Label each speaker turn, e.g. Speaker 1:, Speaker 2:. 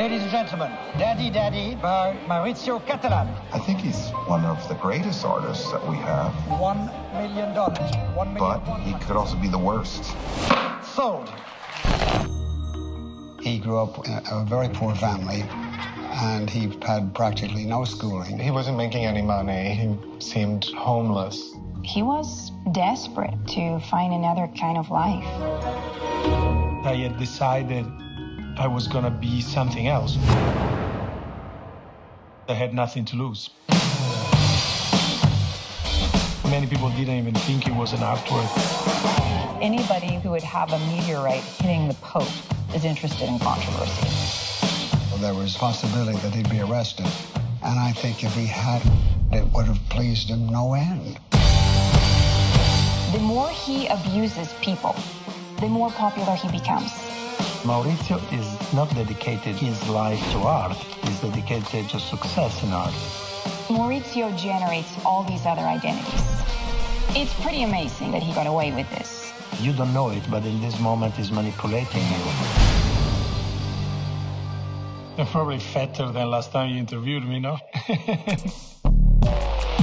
Speaker 1: Ladies and gentlemen, Daddy Daddy by Maurizio Cattelan.
Speaker 2: I think he's one of the greatest artists that we have.
Speaker 1: One million dollars. One million.
Speaker 2: But he could also be the worst.
Speaker 1: Sold.
Speaker 3: He grew up in a very poor family and he had practically no schooling.
Speaker 4: He wasn't making any money. He seemed homeless.
Speaker 5: He was desperate to find another kind of life.
Speaker 6: I had decided I was going to be something else. I had nothing to lose. Many people didn't even think it was an artwork.
Speaker 5: Anybody who would have a meteorite hitting the Pope is interested in controversy.
Speaker 3: There was a possibility that he'd be arrested. And I think if he had, it would have pleased him no end.
Speaker 5: The more he abuses people, the more popular he becomes.
Speaker 6: Maurizio is not dedicated his life to art, he's dedicated to success in art.
Speaker 5: Maurizio generates all these other identities. It's pretty amazing that he got away with this.
Speaker 6: You don't know it, but in this moment he's manipulating you. I'm probably fatter than last time you interviewed me, no?